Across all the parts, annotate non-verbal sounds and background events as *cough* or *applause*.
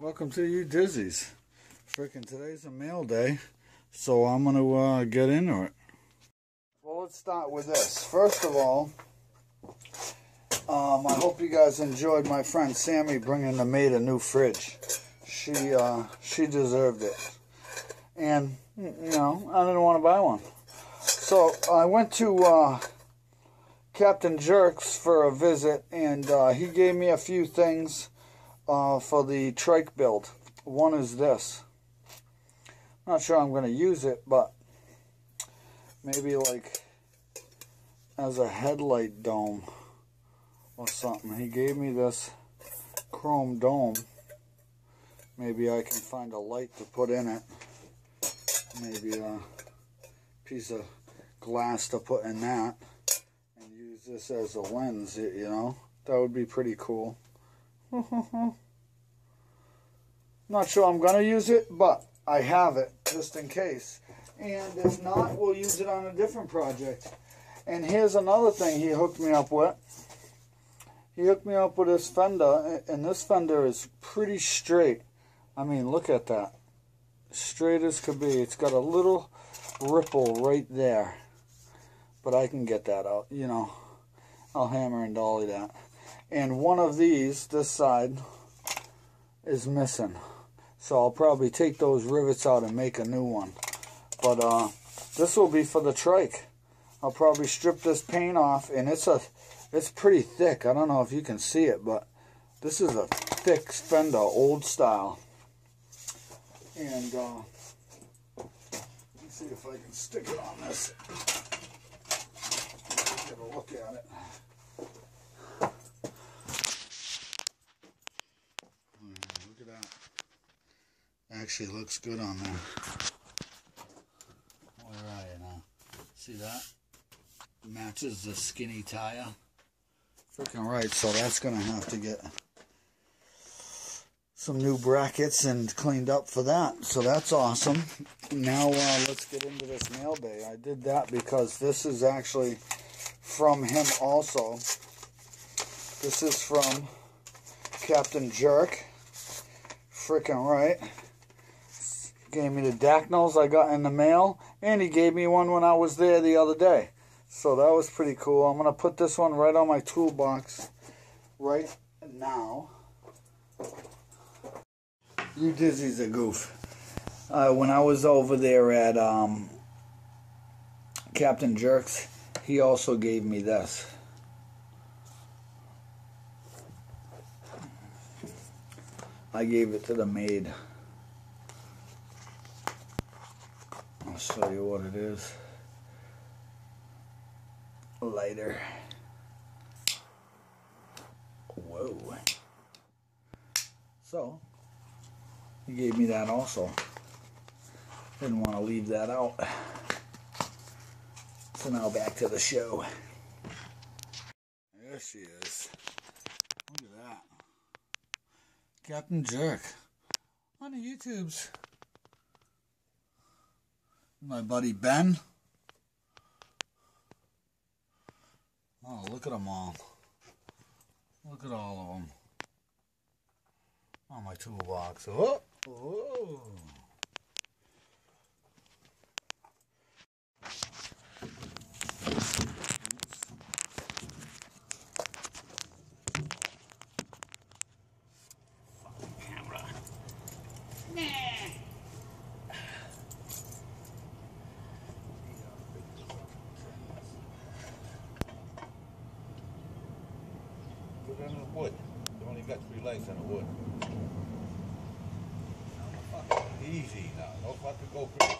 Welcome to you Dizzies. Freaking today's a mail day, so I'm going to uh, get into it. Well, let's start with this. First of all, um, I hope you guys enjoyed my friend Sammy bringing the maid a new fridge. She uh, she deserved it, and you know I didn't want to buy one, so I went to uh, Captain Jerks for a visit, and uh, he gave me a few things uh, for the trike build. One is this. I'm Not sure I'm going to use it, but maybe like as a headlight dome or something. He gave me this chrome dome. Maybe I can find a light to put in it. Maybe a piece of glass to put in that. And use this as a lens, you know. That would be pretty cool. *laughs* Not sure I'm going to use it, but I have it just in case. And if not, we'll use it on a different project. And here's another thing he hooked me up with. He hooked me up with this fender, and this fender is pretty straight. I mean, look at that. Straight as could be. It's got a little ripple right there. But I can get that out, you know. I'll hammer and dolly that. And one of these, this side, is missing. So I'll probably take those rivets out and make a new one. But uh, this will be for the trike. I'll probably strip this paint off, and it's a, it's pretty thick. I don't know if you can see it, but this is a thick fender, old style. And uh, see if I can stick it on this. Get a look at it. Look at that. Actually looks good on there. Where are you now? See that? Matches the skinny tire. Freaking right, so that's gonna have to get some new brackets and cleaned up for that. So that's awesome. Now uh, let's get into this mail day. I did that because this is actually from him also. This is from Captain Jerk. Freaking right. Gave me the decals I got in the mail. And he gave me one when I was there the other day. So that was pretty cool. I'm going to put this one right on my toolbox right now. You Dizzy's a goof. Uh, when I was over there at um, Captain Jerks, he also gave me this. I gave it to the maid. I'll show you what it is. later. Whoa. So, he gave me that also. Didn't want to leave that out. So now back to the show. There she is. Look at that. Captain Jerk. On the YouTubes. My buddy Ben. Oh, look at them all. Look at all of them. On my toolbox. Oh! Oh! Wood. You only got three legs on a wood. Easy now. No fun to go crazy.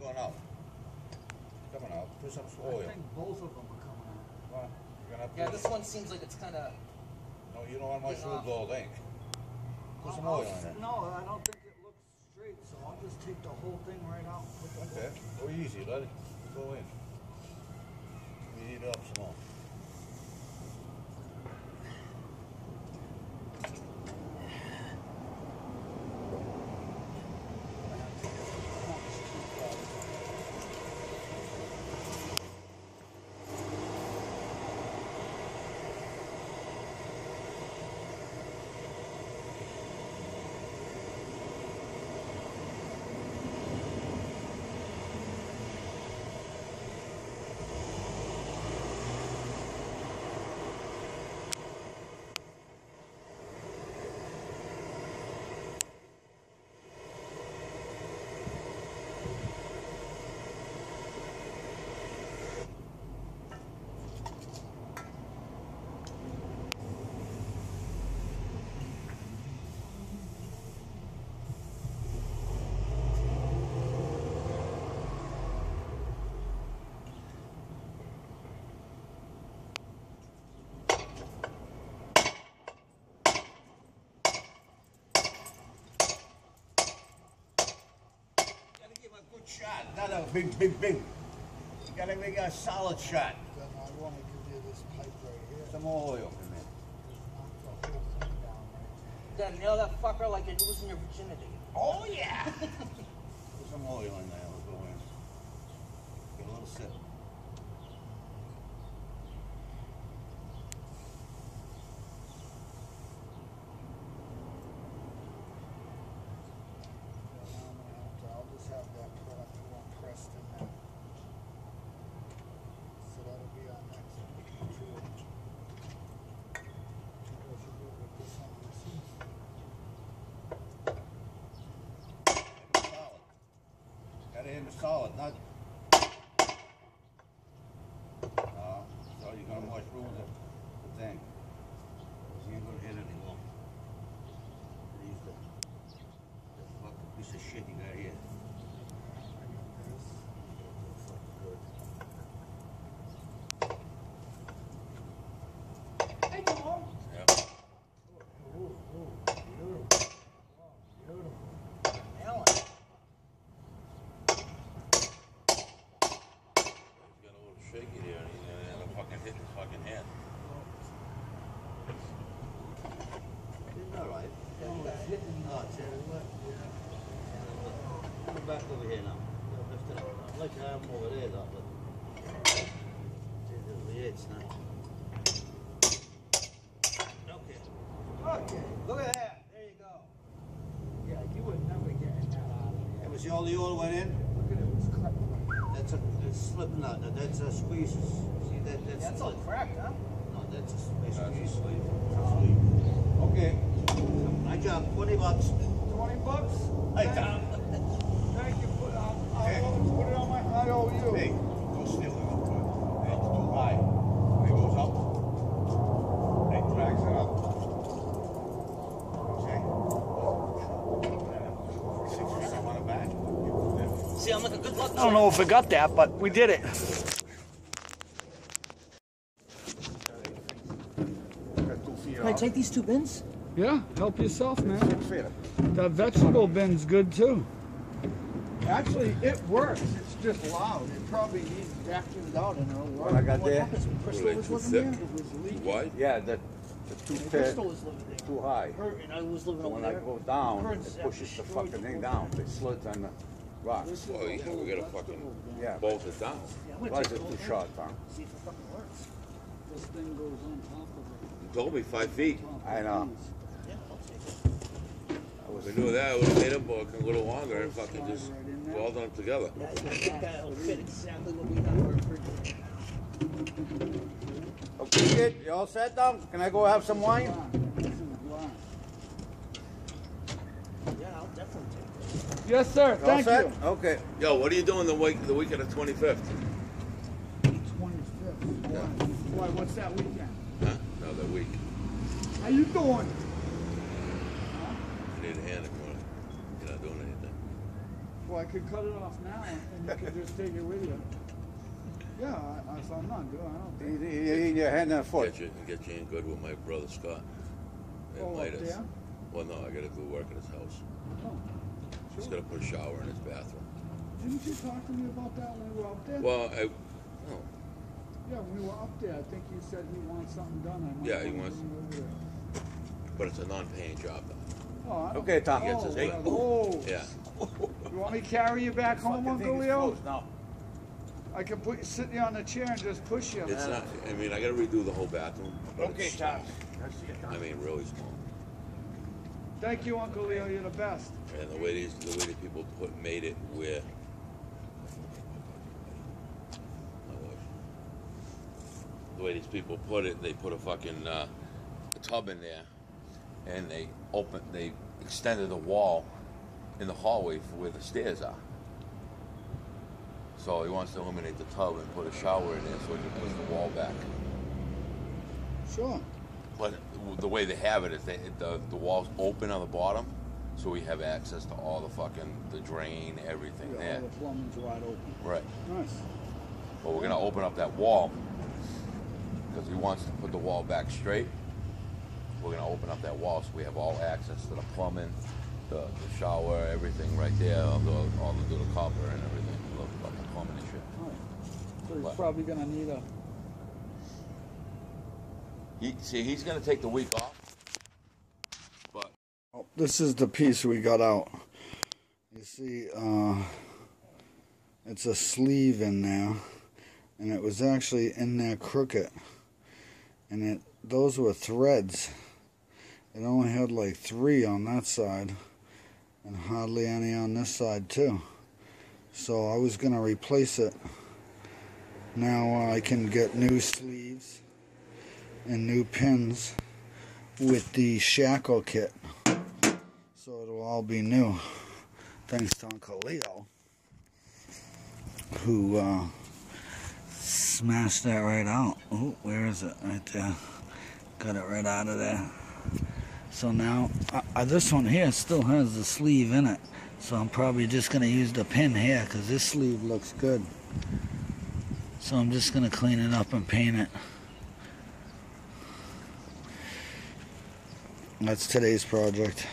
Going out. Coming out. Put some oil. I think both of them are coming out. Come on. You're gonna have to Yeah, this one seems like it's kind of. No, you don't want my Get shoe off. ink. Put some I'll- oil in it. No, I don't think it looks straight, so I'll just take the whole thing right out. Okay. Go easy. Let it go in. We heat it up some more. Shot, not a big, big, big. You gotta make a solid shot. Then I wanna give you this pipe right here. Some more oil, man. Knock the whole thing down right Then nail that fucker like you're losing your virginity. Oh yeah. *laughs* Put some oil in there. We'll go in. Get a little sip. Then I'm gonna have to, I'll just have that put up, the one pressed in there. So that'll be our next tool. What should we do with this one, this one? Solid. Hit solid, not. Uh, so you're gonna much ruin the, the thing. you ain't gonna hit it anymore. Use the, the fucking piece of shit you got here. I got this. Good. Hey, Mom. Ooh, ooh, beautiful. Oh, beautiful. Alan. He's got a little shaky there, and he's gonna end up fucking hitting his fucking head. It's all right. Oh, it's uh, Over here now. No, lift it. I'd like have him over there though, but. It's not. Okay. Okay, look at that. There you go. Yeah, you would never get that out of That was all the oil went in? Look at it. That's a, slip knot, Now, that's a squeeze. See, that, that's. That's all cracked, huh? No, that's a, a That's a squeeze. Okay. My job, twenty bucks. Twenty bucks? Hey, Tom. Thank you, put, I'll, I'll Hey. always put it on my, I owe you. Hey, go steal it up good. It's too high. It goes up. It drags it up. Okay? Six or seven on the back. See, I'm like a good luck I don't know if it got that, but we did it. Can I take these two bins? Yeah, help yourself, man. Fit. That vegetable bin's good too. Actually, it works. It's just loud. It probably needs vacuumed out in a What I got What there? happens when Crystal was too living thick? there? It was leaking. wide? Yeah, the, the two When pit Crystal was living there. too high. Her and I was living So over when I go down, Her it pushes the fucking thing down. thing. It slides on the rocks. This Oh, yeah, whole we gotta vegetable fucking- Yeah, Bolt it down. Yeah, I'm why is it too short, thing. Tom? See if it fucking works. This thing goes on top of it. You told me five feet. Top I of know. these. Yeah, I'll take it. I was, If we knew that, I would've made them work a little longer and fucking just Slide right welded them together. Yeah, I think that'll fit exactly what we have for a refrigerator. okay, kid, you all set Tom? Can I go have some wine? This is glass. Yeah, I'll definitely take it. Yes, sir. All Thank set? you. Okay. Yo, what are you doing the week, the week of the twenty-fifth? Twenty-fifth. Yeah. Why? What's that weekend? Huh? No, that week. How you doing? I need a hand if you wanna, you're not doing anything. Well, I could cut it off now, and you could just take it with you. Yeah, I, I, so I'm not doing. I don't. You, you, you, your hand and foot. Get you, get you in good with my brother Scott. at Oh, up Midas. There? Well, no, I gotta do work in his house. Oh, He's sure. gotta put a shower in his bathroom. Didn't you talk to me about that when we were up there? Well, I, no, yeah, when we were up there, I think you said he wants something done. I might Yeah, he wanna wants- bring it over there. but it's a non-paying job though. Oh, Okay, Tom. Oh, Gets his one eight. of those. Yeah. You want me to carry you back home, Fucking Uncle thing is Leo? closed now. I can put you sit you on the chair and just push you. It's not, I mean, I gotta redo the whole bathroom, but Okay, it's Tom. I see you, Tom. I mean, really small. Thank you, Uncle Leo. You're the best. And the way these, the way the people put, made it where. The way these people put it, they put a fucking, uh, tub in there, and they open, they extended the wall in the hallway for where the stairs are. So he wants to eliminate the tub and put a shower in there so he can push the wall back. Sure. But the way they have it is they, the, the walls open on the bottom, so we have access to all the fucking, the drain, everything Yeah, there. all the plumbing's wide open. Right. Nice. But we're gonna open up that wall, because he wants to put the wall back straight. We're gonna open up that wall so we have all access to the plumbing the, the shower, everything right there, all the, all the little copper and everything, the fucking plumbing and shit. So he's What? probably gonna need a. He, see, he's gonna take the week off, but Oh, this is the piece we got out. You see, uh, it's a sleeve in there, and it was actually in there crooked, and it those were threads. It only had like three on that side, and hardly any on this side too. So I was gonna replace it. Now I can get new sleeves and new pins with the shackle kit. So it'll all be new. Thanks to Uncle Leo, who uh, smashed that right out. Oh, where is it? Right there. Got it right out of there. So now, uh, uh, this one here still has the sleeve in it. So I'm probably just going to use the pin here because this sleeve looks good. So I'm just going to clean it up and paint it. That's today's project.